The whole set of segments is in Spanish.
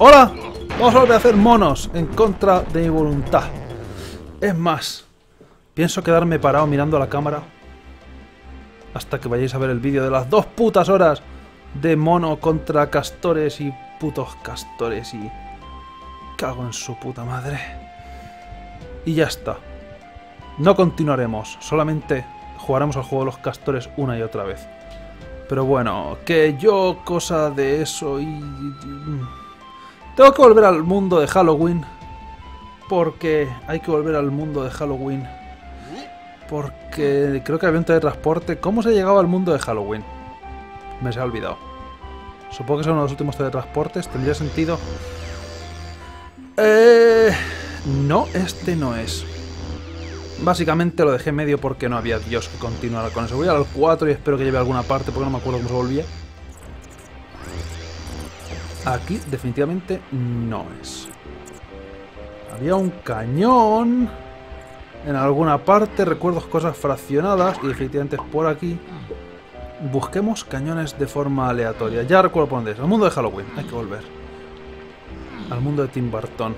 ¡Hola! Vamos a volver a hacer monos en contra de mi voluntad. Es más, pienso quedarme parado mirando a la cámara hasta que vayáis a ver el vídeo de las dos putas horas de mono contra castores y putos castores y... Cago en su puta madre. Y ya está. No continuaremos, solamente jugaremos al juego de los castores una y otra vez. Pero bueno, que yo cosa de eso y... Tengo que volver al mundo de Halloween. Porque hay que volver al mundo de Halloween. Porque creo que había un teletransporte. ¿Cómo se llegaba al mundo de Halloween? Me se ha olvidado. Supongo que son uno de los últimos teletransportes. ¿Tendría sentido? Eh... No, este no es. Básicamente lo dejé medio porque no había Dios que continuara con eso. Voy al 4 y espero que lleve alguna parte porque no me acuerdo cómo se volvía. Aquí definitivamente no es. Había un cañón en alguna parte, recuerdo cosas fraccionadas y definitivamente por aquí. Busquemos cañones de forma aleatoria. Ya recuerdo por dónde es. Al mundo de Halloween. Hay que volver. Al mundo de Tim Burton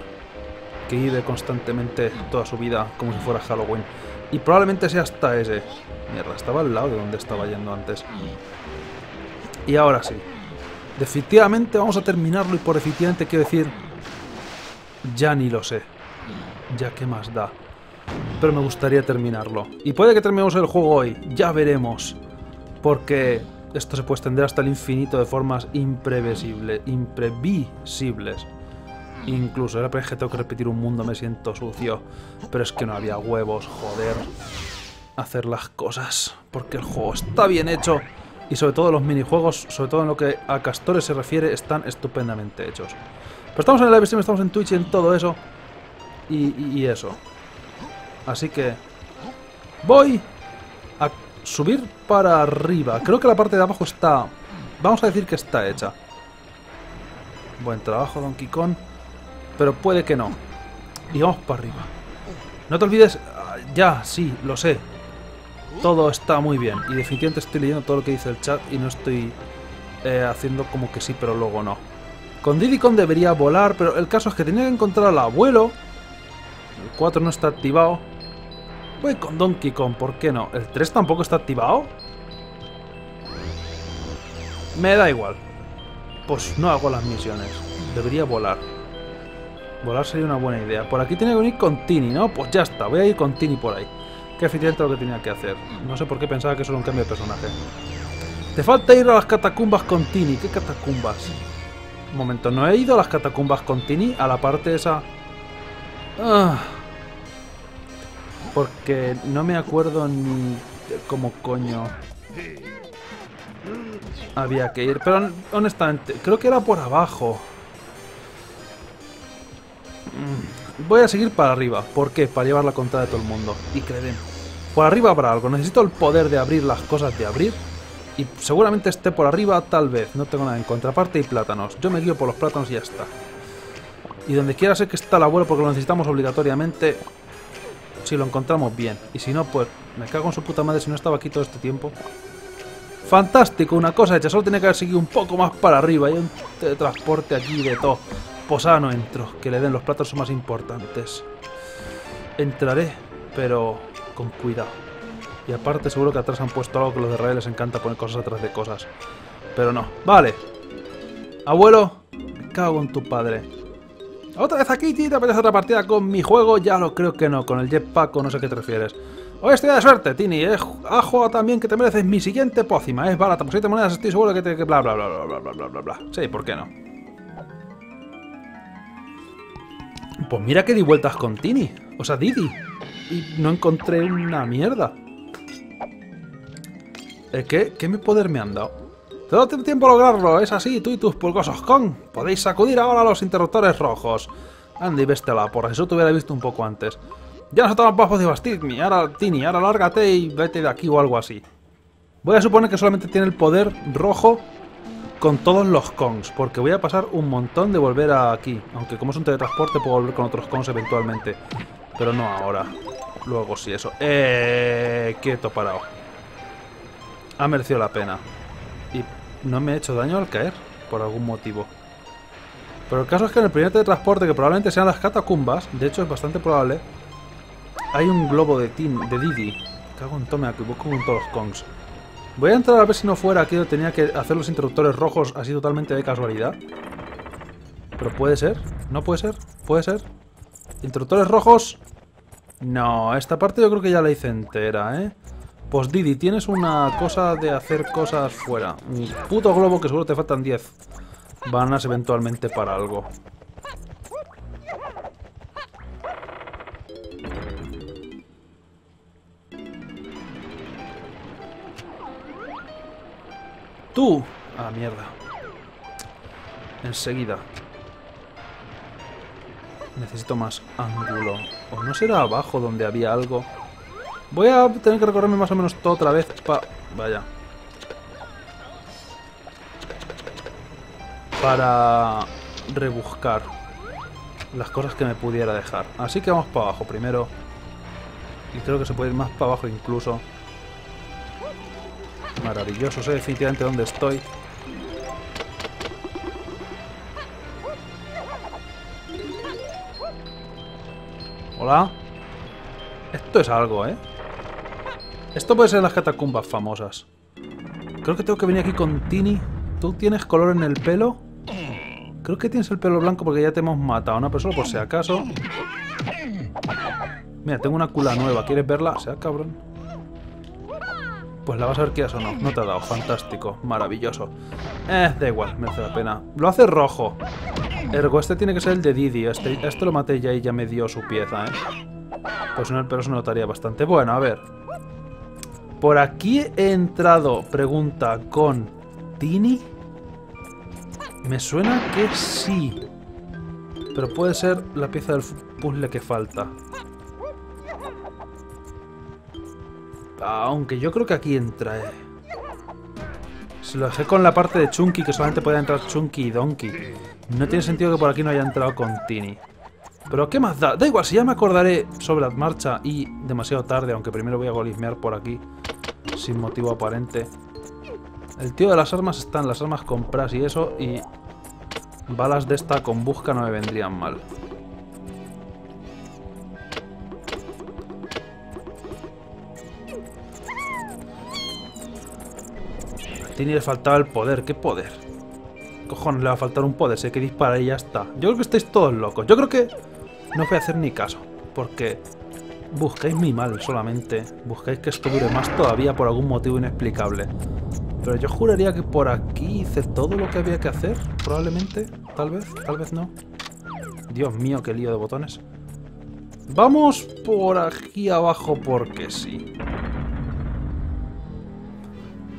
que vive constantemente toda su vida como si fuera Halloween. Y probablemente sea hasta ese. Mierda, estaba al lado de donde estaba yendo antes. Y ahora sí. Definitivamente vamos a terminarlo y por definitivamente quiero decir... Ya ni lo sé. Ya qué más da. Pero me gustaría terminarlo. Y puede que terminemos el juego hoy. Ya veremos. Porque esto se puede extender hasta el infinito de formas imprevisibles. Imprevisibles. Incluso era que tengo que repetir un mundo, me siento sucio. Pero es que no había huevos, joder. Hacer las cosas. Porque el juego está bien hecho. Y sobre todo los minijuegos, sobre todo en lo que a castores se refiere, están estupendamente hechos. Pero estamos en el live stream, estamos en Twitch y en todo eso. Y, y eso. Así que... Voy a subir para arriba. Creo que la parte de abajo está... Vamos a decir que está hecha. Buen trabajo, Donkey Kong pero puede que no. Y vamos para arriba. No te olvides... Ah, ya, sí, lo sé. Todo está muy bien. Y definitivamente estoy leyendo todo lo que dice el chat y no estoy eh, haciendo como que sí, pero luego no. Con Diddy Kong debería volar, pero el caso es que tenía que encontrar al abuelo. El 4 no está activado. Voy con Donkey Kong, ¿por qué no? ¿El 3 tampoco está activado? Me da igual. Pues no hago las misiones. Debería volar. Volar sería una buena idea. Por aquí tenía que venir con Tini, ¿no? Pues ya está, voy a ir con Tini por ahí. Que eficiente lo que tenía que hacer. No sé por qué pensaba que eso era un cambio de personaje. Te falta ir a las catacumbas con Tini. ¿Qué catacumbas? Un momento, no he ido a las catacumbas con Tini, a la parte esa... Ah. Porque no me acuerdo ni cómo coño había que ir. Pero honestamente, creo que era por abajo. Mm, voy a seguir para arriba. ¿Por qué? Para llevar la contra de todo el mundo. Y que Por arriba para algo. Necesito el poder de abrir las cosas de abrir. Y seguramente esté por arriba, tal vez. No tengo nada en contraparte y plátanos. Yo me guío por los plátanos y ya está. Y donde quiera sé que está el abuelo porque lo necesitamos obligatoriamente. Si lo encontramos bien. Y si no, pues me cago en su puta madre si no estaba aquí todo este tiempo. Fantástico, una cosa hecha. Solo tenía que haber seguido un poco más para arriba. Hay un transporte aquí de todo. Posada no entro, que le den los platos son más importantes. Entraré, pero con cuidado. Y aparte seguro que atrás han puesto algo que los de Rael les encanta poner cosas atrás de cosas. Pero no. Vale. Abuelo, me cago en tu padre. Otra vez aquí, tío, te apetece otra partida con mi juego. Ya lo creo que no, con el jetpack o no sé a qué te refieres. Hoy estoy de suerte, Tini. Eh. También que te mereces mi siguiente pócima. Es ¿eh? barata pues por 7 monedas, estoy seguro que te... Bla, bla, bla, bla, bla, bla, bla, bla. Sí, ¿por qué no? Pues mira que di vueltas con Tini. O sea, Didi. Y no encontré una mierda. ¿Eh, ¿Qué, ¿Qué poder me han dado? Todo el tiempo a lograrlo, es así, tú y tus pulgosos con. Podéis sacudir ahora los interruptores rojos. Andy, veste la porra, eso te hubiera visto un poco antes. Ya no se toman bajos de Bastidmi, ahora Tini, ahora lárgate y vete de aquí o algo así. Voy a suponer que solamente tiene el poder rojo con todos los cons, porque voy a pasar un montón de volver aquí. Aunque como es un teletransporte puedo volver con otros cons eventualmente. Pero no ahora. Luego sí, eso. ¡Eh! Quieto, parado. Ha merecido la pena. Y no me he hecho daño al caer, por algún motivo. Pero el caso es que en el primer transporte, que probablemente sean las catacumbas, de hecho es bastante probable, hay un globo de Tin, de Didi. Cago en tome aquí, busco con todos los Kongs. Voy a entrar a ver si no fuera aquí donde tenía que hacer los interruptores rojos así totalmente de casualidad. Pero puede ser, no puede ser, puede ser. Interruptores rojos. No, esta parte yo creo que ya la hice entera, ¿eh? Pues Didi, tienes una cosa de hacer cosas fuera. Un puto globo que seguro te faltan 10 vanas eventualmente para algo. ¡Tú! Ah, mierda. Enseguida. Necesito más ángulo. ¿O no será abajo donde había algo? Voy a tener que recorrerme más o menos todo otra vez. Pa Vaya. Para rebuscar las cosas que me pudiera dejar. Así que vamos para abajo primero. Y creo que se puede ir más para abajo incluso. Maravilloso, sé definitivamente dónde estoy. Hola. Esto es algo, ¿eh? Esto puede ser las catacumbas famosas. Creo que tengo que venir aquí con Tini. ¿Tú tienes color en el pelo? Creo que tienes el pelo blanco porque ya te hemos matado, ¿no? Pero solo por si acaso. Mira, tengo una cula nueva. ¿Quieres verla? Sea cabrón. Pues la vas a ver que o no. No te ha dado. Fantástico. Maravilloso. Eh, da igual. Merece la pena. Lo hace rojo. Ergo, este tiene que ser el de Didi. Este, este lo maté ya y ya me dio su pieza, ¿eh? Pues no, pero se notaría bastante. Bueno, a ver. Por aquí he entrado, pregunta, con Tini. Me suena que sí. Pero puede ser la pieza del puzzle que falta. Aunque yo creo que aquí entra, eh. Se lo dejé con la parte de Chunky, que solamente podía entrar Chunky y Donkey. No tiene sentido que por aquí no haya entrado con Tini. Pero ¿qué más da? Da igual, si ya me acordaré sobre la marcha y demasiado tarde, aunque primero voy a golismear por aquí, sin motivo aparente. El tío de las armas están las armas compras y eso, y balas de esta con busca no me vendrían mal. Tini le faltaba el poder, ¿qué poder? Cojones le va a faltar un poder? Sé que dispara y ya está. Yo creo que estáis todos locos. Yo creo que no voy a hacer ni caso. Porque buscáis mi mal solamente. Buscáis que esto dure más todavía por algún motivo inexplicable. Pero yo juraría que por aquí hice todo lo que había que hacer. Probablemente. Tal vez. Tal vez no. Dios mío, qué lío de botones. Vamos por aquí abajo porque sí.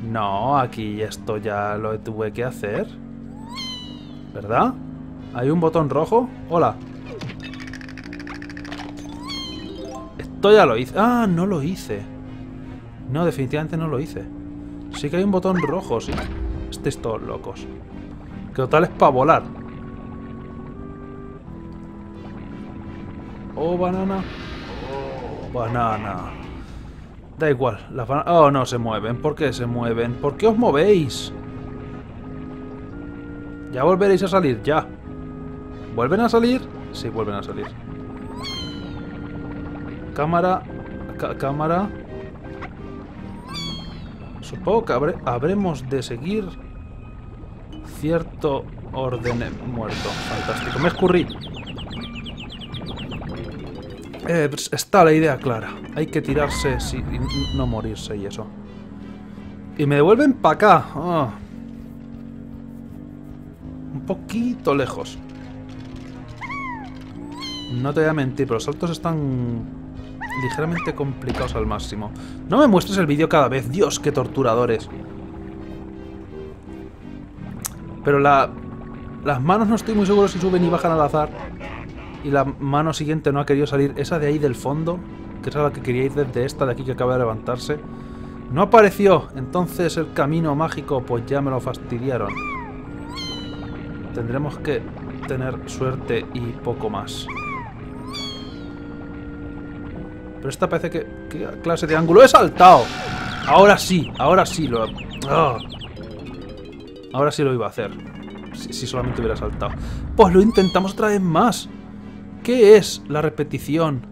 No, aquí esto ya lo tuve que hacer. ¿Verdad? ¿Hay un botón rojo? Hola. Esto ya lo hice. Ah, no lo hice. No, definitivamente no lo hice. Sí que hay un botón rojo, sí. Estéis todos locos. Que total es para volar. Oh, banana. Oh, banana. Da igual. Las Oh, no se mueven. ¿Por qué se mueven? ¿Por qué os movéis? Ya volveréis a salir, ya. ¿Vuelven a salir? Sí, vuelven a salir. Cámara. cámara. Supongo que habremos de seguir cierto orden muerto. Fantástico. Me escurrí. Eh, pues está la idea clara. Hay que tirarse y no morirse y eso. Y me devuelven para acá. Poquito lejos. No te voy a mentir, pero los saltos están ligeramente complicados al máximo. No me muestres el vídeo cada vez. Dios, qué torturadores. Pero la... Las manos no estoy muy seguro si suben y bajan al azar. Y la mano siguiente no ha querido salir. Esa de ahí del fondo, que es la que quería ir desde esta de aquí que acaba de levantarse. No apareció. Entonces el camino mágico, pues ya me lo fastidiaron. Tendremos que tener suerte y poco más. Pero esta parece que... ¿Qué clase de ángulo? ¡He saltado! Ahora sí, ahora sí lo... ¡Ah! Ahora sí lo iba a hacer. Si, si, solamente hubiera saltado. Pues lo intentamos otra vez más. ¿Qué es la repetición?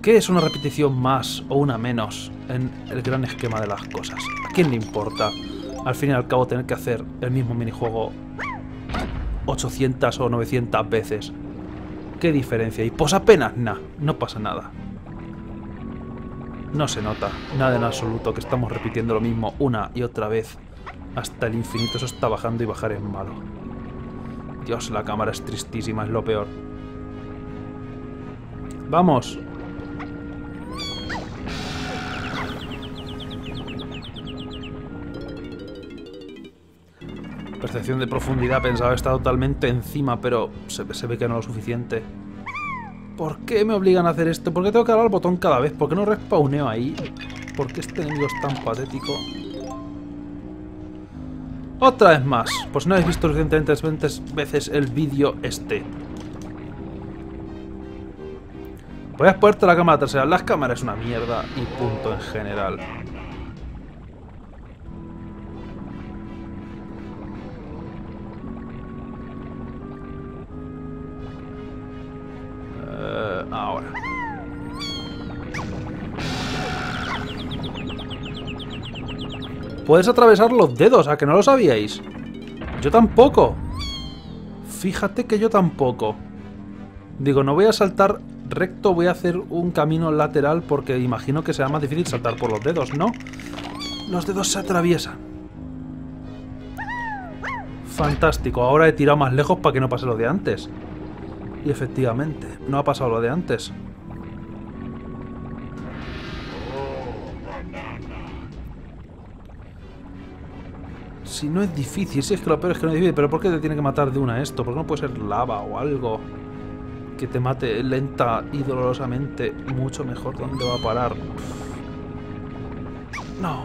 ¿Qué es una repetición más o una menos en el gran esquema de las cosas? ¿A quién le importa? Al fin y al cabo tener que hacer el mismo minijuego 800 o 900 veces. ¿Qué diferencia? Y pues apenas nada, no pasa nada. No se nota, nada en absoluto, que estamos repitiendo lo mismo una y otra vez. Hasta el infinito, eso está bajando y bajar es malo. Dios, la cámara es tristísima, es lo peor. ¡Vamos! Percepción de profundidad, pensaba estar totalmente encima, pero se, ve que no lo suficiente. ¿Por qué me obligan a hacer esto? ¿Por qué tengo que dar al botón cada vez? ¿Por qué no respawneo ahí? ¿Por qué este enemigo es tan patético? Otra vez más. Pues no habéis visto suficientemente veces el vídeo este. Voy a expuesta la cámara trasera. Las cámaras es una mierda y punto en general. Puedes atravesar los dedos, ¿a que no lo sabíais? Yo tampoco. Fíjate que yo tampoco. Digo, no voy a saltar recto, voy a hacer un camino lateral porque imagino que será más difícil saltar por los dedos, ¿no? Los dedos se atraviesan. Fantástico, ahora he tirado más lejos para que no pase lo de antes. Y efectivamente, no ha pasado lo de antes. Si no es difícil, si es que lo peor es que no es difícil, pero ¿por qué te tiene que matar de una esto? ¿Por qué no puede ser lava o algo que te mate lenta y dolorosamente? Mucho mejor. ¿Dónde va a parar? No.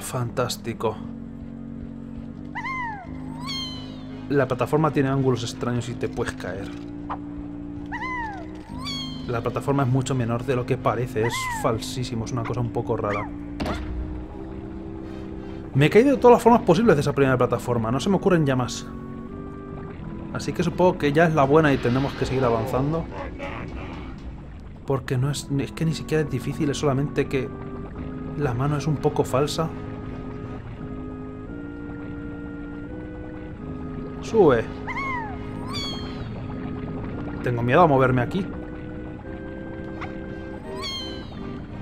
Fantástico. La plataforma tiene ángulos extraños y te puedes caer. La plataforma es mucho menor de lo que parece, es falsísimo, es una cosa un poco rara. Me he caído de todas las formas posibles de esa primera plataforma, no se me ocurren ya más. Así que supongo que ya es la buena y tenemos que seguir avanzando. Porque no es, es que ni siquiera es difícil, es solamente que la mano es un poco falsa. Tengo miedo a moverme aquí.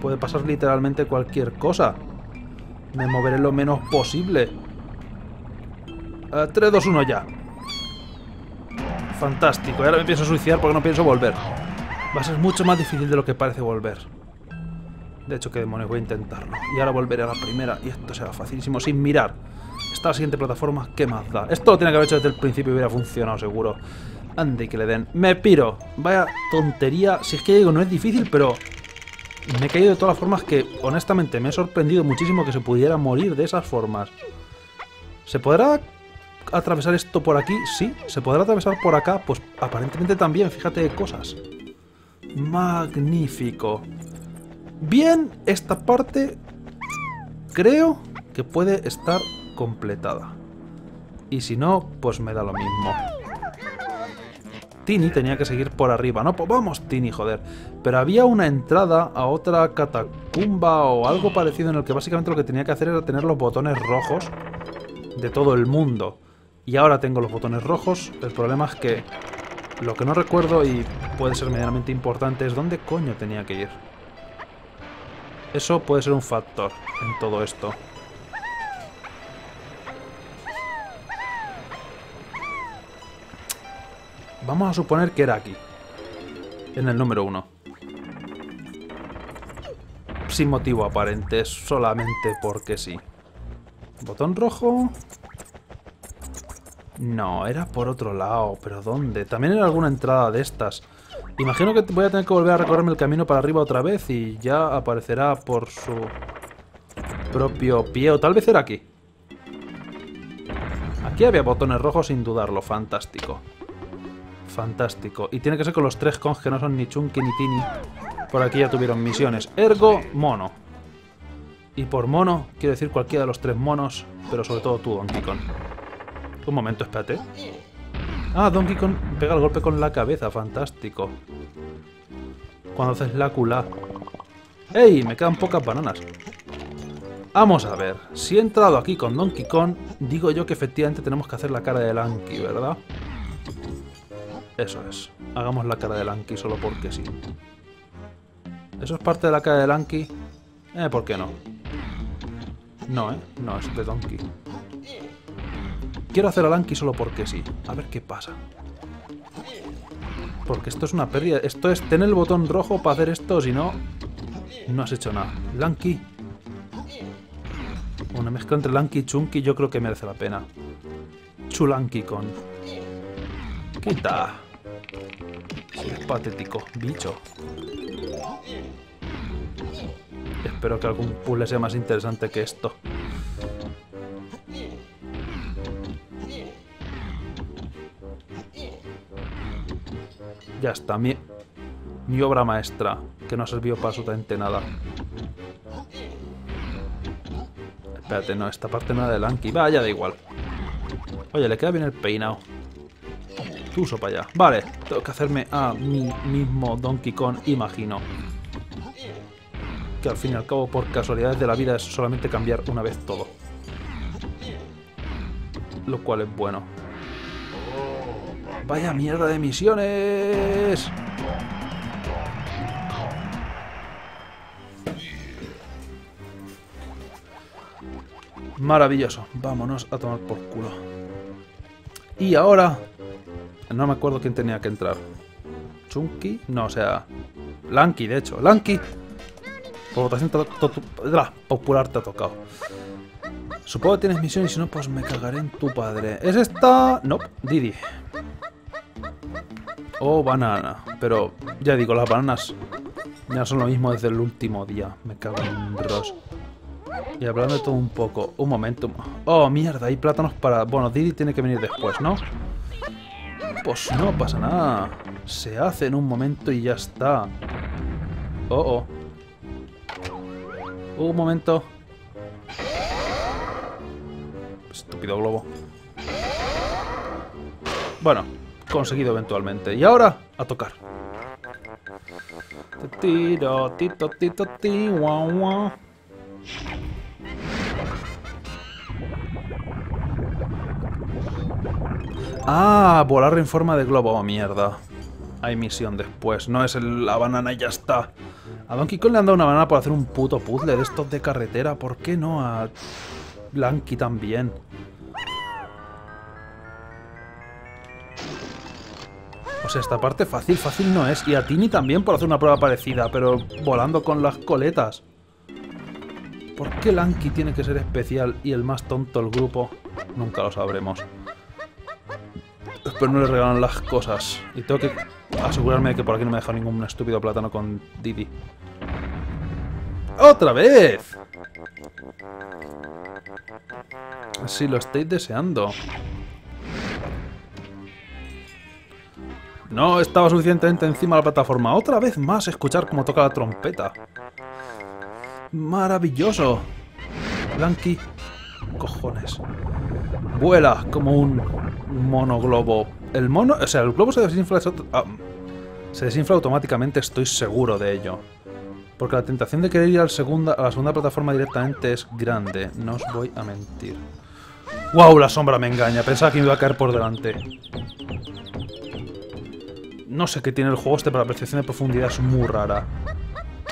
Puede pasar literalmente cualquier cosa. Me moveré lo menos posible. 3, 2, 1 ya. Fantástico. Y ahora me pienso suicidar porque no pienso volver. Va a ser mucho más difícil de lo que parece volver. De hecho, qué demonios, voy a intentarlo. Y ahora volveré a la primera y esto será facilísimo sin mirar. Esta la siguiente plataforma, ¿qué más da? Esto lo tiene que haber hecho desde el principio y hubiera funcionado seguro. Ande que le den. Me piro. Vaya tontería. Si es que digo, no es difícil, pero... Me he caído de todas las formas que, honestamente, me he sorprendido muchísimo que se pudiera morir de esas formas. ¿Se podrá atravesar esto por aquí? Sí. ¿Se podrá atravesar por acá? Pues aparentemente también, fíjate cosas. Magnífico. Bien, esta parte creo que puede estar completada. Y si no, pues me da lo mismo. Tini tenía que seguir por arriba. No, pues vamos, Tini, joder. Pero había una entrada a otra catacumba o algo parecido en el que básicamente lo que tenía que hacer era tener los botones rojos de todo el mundo. Y ahora tengo los botones rojos. El problema es que lo que no recuerdo y puede ser medianamente importante es dónde coño tenía que ir. Eso puede ser un factor en todo esto. Vamos a suponer que era aquí. En el número 1. Sin motivo aparente, solamente porque sí. ¿Botón rojo? No, era por otro lado. ¿Pero dónde? También era alguna entrada de estas. Imagino que voy a tener que volver a recorrerme el camino para arriba otra vez y ya aparecerá por su propio pie. O tal vez era aquí. Aquí había botones rojos sin dudarlo. Fantástico. Fantástico. Y tiene que ser con los tres cons que no son ni Chunky ni Tini. Por aquí ya tuvieron misiones. Ergo, mono. Y por mono, quiero decir cualquiera de los tres monos, pero sobre todo tú, Donkey Kong. Un momento, espérate. Ah, Donkey Kong pega el golpe con la cabeza, fantástico. Cuando haces la cula. ¡Ey! Me quedan pocas bananas. Vamos a ver. Si he entrado aquí con Donkey Kong, digo yo que efectivamente tenemos que hacer la cara de Lanky, ¿verdad? Eso es. Hagamos la cara de Lanky solo porque sí. ¿Eso es parte de la cara de Lanky? Eh, ¿por qué no? No, ¿eh? No, es de Donkey. Quiero hacer a Lanky solo porque sí. A ver qué pasa. Porque esto es una pérdida. Esto es tener el botón rojo para hacer esto, si no... No has hecho nada. Lanky. Una mezcla entre Lanky y Chunky yo creo que merece la pena. Chulanky con... Quita. Es patético. Bicho. Espero que algún puzzle sea más interesante que esto. Ya está, mi, mi obra maestra, que no ha servido para absolutamente nada. Espérate, no, esta parte no era de Lanky. Vaya, da igual. Oye, le queda bien el peinado. Tú uso para allá. Vale, tengo que hacerme a mí mismo Donkey Kong, imagino que al fin y al cabo por casualidades de la vida es solamente cambiar una vez todo. Lo cual es bueno. ¡Vaya mierda de misiones! Maravilloso. Vámonos a tomar por culo. Y ahora... No me acuerdo quién tenía que entrar. ¿Chunky? No, o sea... Lanky, de hecho. ¡Lanky! Por votación popular te ha tocado. Supongo que tienes misión y si no, pues me cagaré en tu padre. ¿Es esta? No, Didi. O banana. Pero ya digo, las bananas ya son lo mismo desde el último día. Me cago en Ross. Y hablando de todo un poco. Un momento. Oh, mierda, hay plátanos para... Bueno, Didi tiene que venir después, ¿no? Pues no pasa nada. Se hace en un momento y ya está. Oh, oh. Un momento. Estúpido globo. Bueno, conseguido eventualmente. Y ahora, a tocar. Tiro, tito. Ah, volar en forma de globo. Mierda. Hay misión después. No es la banana y ya está. A Donkey Kong le han dado una banana por hacer un puto puzzle de estos de carretera. ¿Por qué no a Blanky también? O sea, esta parte fácil, fácil no es. Y a Tini también por hacer una prueba parecida, pero volando con las coletas. ¿Por qué Lanky tiene que ser especial y el más tonto del grupo? Nunca lo sabremos. Espero no le regalan las cosas. Y tengo que asegurarme de que por aquí no me deja ningún estúpido plátano con Didi. ¡Otra vez! Si lo estáis deseando. No estaba suficientemente encima de la plataforma. Otra vez más escuchar cómo toca la trompeta. ¡Maravilloso! Blanky. Cojones. Vuela como un mono globo. El mono... O sea, el globo se desinfla... Ah, se desinfla automáticamente, estoy seguro de ello. Porque la tentación de querer ir al segunda, a la segunda plataforma directamente es grande. No os voy a mentir. ¡Wow! La sombra me engaña. Pensaba que me iba a caer por delante. No sé qué tiene el juego este, pero la percepción de profundidad es muy rara.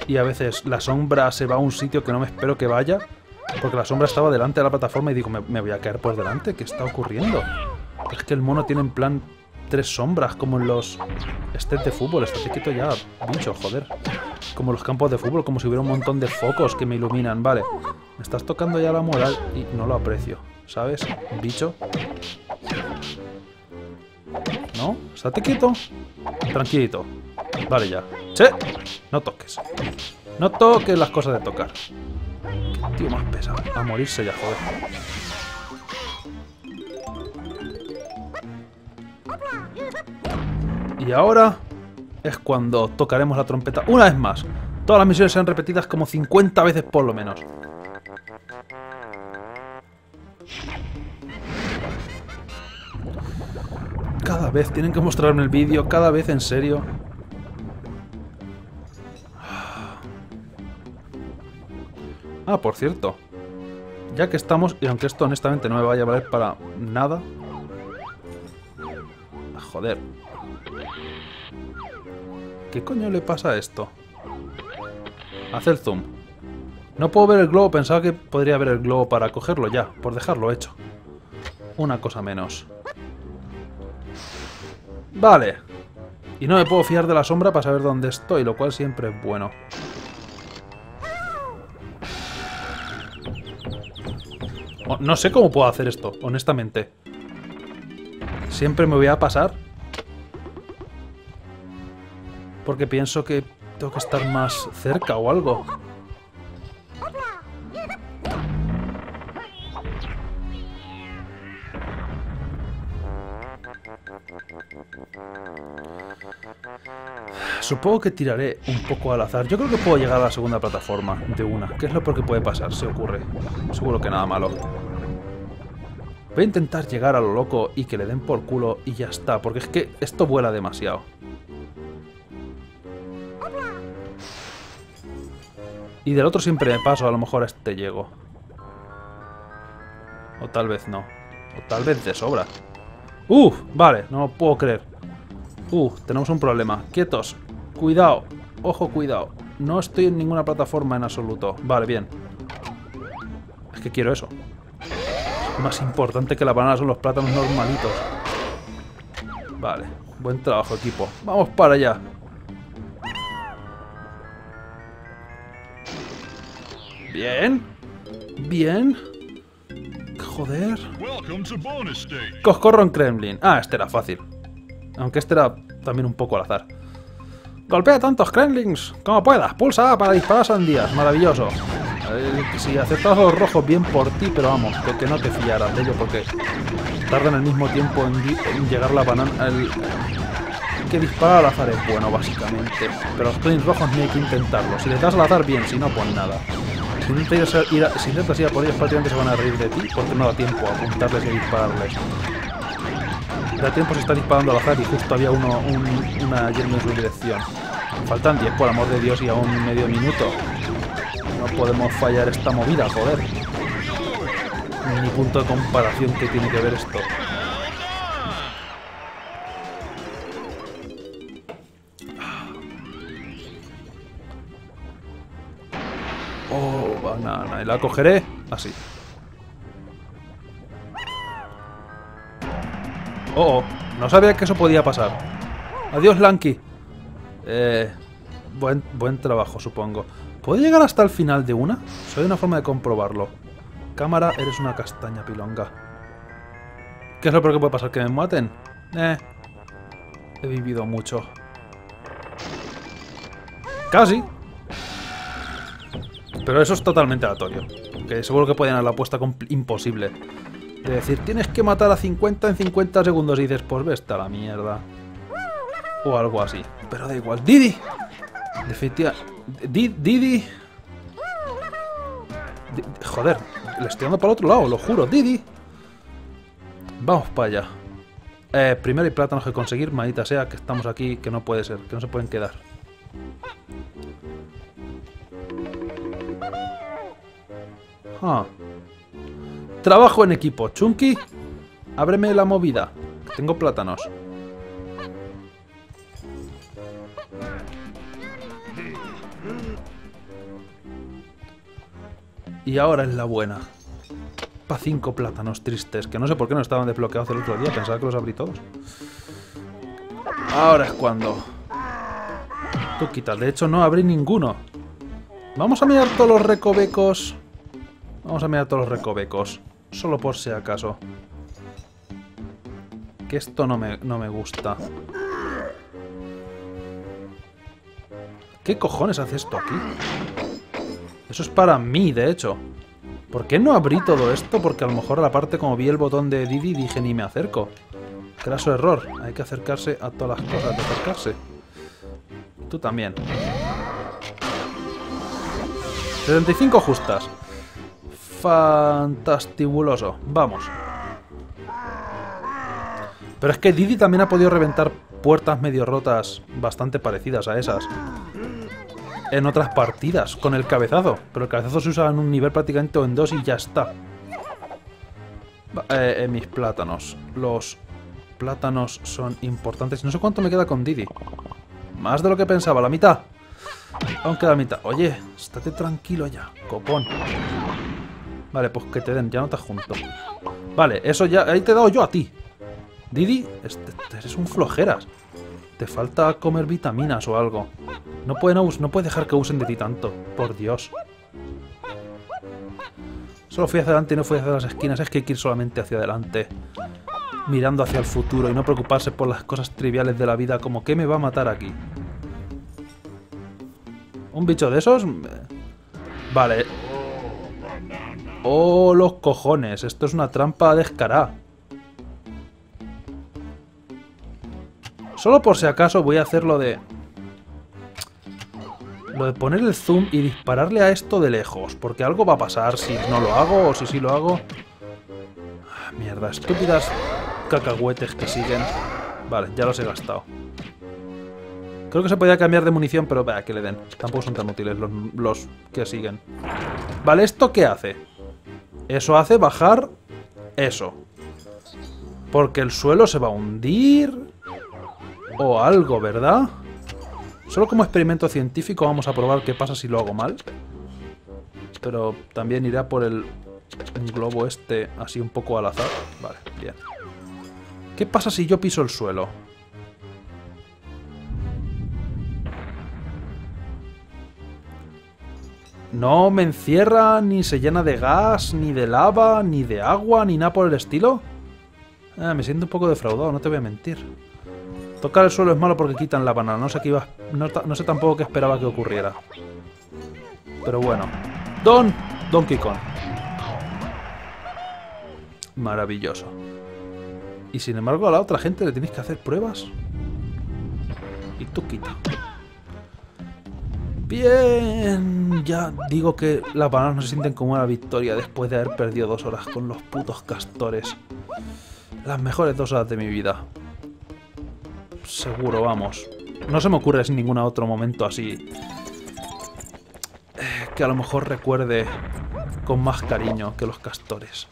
Y a veces la sombra se va a un sitio que no me espero que vaya. Porque la sombra estaba delante de la plataforma y digo, me, voy a caer por delante. ¿Qué está ocurriendo? Es que el mono tiene en plan tres sombras, como en los estés de fútbol. Estate quieto ya, bicho, joder. Como los campos de fútbol, como si hubiera un montón de focos que me iluminan. Vale, me estás tocando ya la moral y no lo aprecio, ¿sabes? Bicho. ¿No? Estate quieto. Tranquilito. Vale, ya. ¡Che! No toques. No toques las cosas de tocar. Tío más pesado. A morirse ya, joder. Y ahora... es cuando tocaremos la trompeta una vez más. Todas las misiones serán repetidas como 50 veces por lo menos. Cada vez tienen que mostrarme el vídeo, cada vez en serio. Ah, por cierto. Ya que estamos, y aunque esto honestamente no me vaya a valer para nada. Ah, joder. ¿Qué coño le pasa a esto? Hace el zoom. No puedo ver el globo, pensaba que podría ver el globo para cogerlo ya, por dejarlo hecho. Una cosa menos. Vale. Y no me puedo fiar de la sombra para saber dónde estoy, lo cual siempre es bueno. No sé cómo puedo hacer esto, honestamente. Siempre me voy a pasar. Porque pienso que tengo que estar más cerca o algo. Supongo que tiraré un poco al azar. Yo creo que puedo llegar a la segunda plataforma de una. ¿Qué es lo peor que puede pasar? Se ocurre. Seguro que nada malo. Voy a intentar llegar a lo loco y que le den por culo y ya está. Porque es que esto vuela demasiado. Y del otro siempre me paso. A lo mejor a este llego. O tal vez no. O tal vez de sobra. ¡Uf! Vale, no lo puedo creer. ¡Uf! Tenemos un problema. Quietos. Cuidado. Ojo, cuidado. No estoy en ninguna plataforma en absoluto. Vale, bien. Es que quiero eso. Más importante que la banana son los plátanos normalitos. Vale. Buen trabajo, equipo. Vamos para allá. Bien. Bien. Joder. Coscorro en Kremlin. Ah, este era fácil. Aunque este era también un poco al azar. Golpea tantos Kremlings como puedas. Pulsa A para disparar sandías. Maravilloso. Eh, si aceptas los rojos, bien por ti, pero vamos, que, no te fiaras de ello porque tardan el mismo tiempo en, llegar la banana. Que disparar al azar es bueno, básicamente. Pero los Kremlings rojos ni hay que intentarlo. Si les das al azar, bien. Si no, pues nada. Si intentas ir a, si intentas ir a por ellos, prácticamente se van a reír de ti porque no da tiempo a apuntarles y dispararles. Da tiempo se está disparando al azar y justo había uno, un, una yendo en su dirección. Faltan 10, por amor de Dios, y aún medio minuto. No podemos fallar esta movida, joder. Ni punto de comparación que tiene que ver esto. Oh, banana. Y la cogeré así. Oh, oh, no sabía que eso podía pasar. Adiós, Lanky. Eh, buen, buen trabajo, supongo. ¿Puedo llegar hasta el final de una? Soy una forma de comprobarlo. Cámara, eres una castaña pilonga. ¿Qué es lo peor que puede pasar? ¿Que me maten? Eh. He vivido mucho. Casi. Pero eso es totalmente aleatorio. Que seguro que pueden dar la apuesta imposible. De decir, tienes que matar a 50 en 50 segundos y dices, pues ve la mierda. O algo así. Pero da igual. ¡Didi! Definitivamente... ¡Didi! Joder, le estoy dando para el otro lado, lo juro. ¡Didi! Vamos para allá. Eh, primero hay plátanos que conseguir, maldita sea, que estamos aquí, que no puede ser, que no se pueden quedar. Ah. Trabajo en equipo. Chunky, ábreme la movida. Tengo plátanos. Y ahora es la buena. Pa' cinco plátanos tristes, que no sé por qué no estaban desbloqueados el otro día, pensaba que los abrí todos. Ahora es cuando. Tú quitas, de hecho no abrí ninguno. Vamos a mirar todos los recovecos. Vamos a mirar todos los recovecos. Solo por si acaso. Que esto no me, no me gusta. ¿Qué cojones hace esto aquí? Eso es para mí, de hecho. ¿Por qué no abrí todo esto? Porque a lo mejor a la parte como vi el botón de Didi dije ni me acerco. Craso error. Hay que acercarse a todas las cosas de acercarse. Tú también. 75 justas. Fantastibuloso. Vamos. Pero es que Didi también ha podido reventar puertas medio rotas bastante parecidas a esas. En otras partidas, con el cabezazo. Pero el cabezazo se usa en un nivel prácticamente o en dos y ya está. Eh, eh, mis plátanos. Los plátanos son importantes. No sé cuánto me queda con Didi. Más de lo que pensaba, la mitad. Aún queda la mitad. Oye, estate tranquilo ya, copón. Vale, pues que te den, ya no te junto. Vale, eso ya... Ahí te he dado yo a ti. Didi, este, este, eres un flojeras. Te falta comer vitaminas o algo. No pueden no dejar que usen de ti tanto. Por Dios. Solo fui hacia adelante y no fui hacia las esquinas. Es que hay que ir solamente hacia adelante. Mirando hacia el futuro y no preocuparse por las cosas triviales de la vida como ¿qué me va a matar aquí? ¿Un bicho de esos? Vale. ¡Oh, los cojones! Esto es una trampa descarada. Solo por si acaso voy a hacer lo de... Lo de poner el zoom y dispararle a esto de lejos. Porque algo va a pasar si no lo hago o si sí lo hago. Ah, mierda, estúpidas cacahuetes que siguen. Vale, ya los he gastado. Creo que se podía cambiar de munición, pero vea, que le den. Tampoco son tan útiles los, los que siguen. Vale, ¿esto qué hace? Eso hace bajar eso. Porque el suelo se va a hundir o algo, ¿verdad? Solo como experimento científico vamos a probar qué pasa si lo hago mal. Pero también irá por el globo este así un poco al azar. Vale, bien. ¿Qué pasa si yo piso el suelo? No me encierra, ni se llena de gas, ni de lava, ni de agua, ni nada por el estilo. Ah, me siento un poco defraudado, no te voy a mentir. Tocar el suelo es malo porque quitan la banana. No sé, qué iba, no, sé tampoco qué esperaba que ocurriera. Pero bueno. Don Donkey Kong. Maravilloso. Y sin embargo a la otra gente le tienes que hacer pruebas. Y tú quita. Bien. Ya digo que las bananas no se sienten como una victoria después de haber perdido dos horas con los putos castores. Las mejores dos horas de mi vida. Seguro, vamos. No se me ocurre sin ningún otro momento así eh, que a lo mejor recuerde con más cariño que los castores.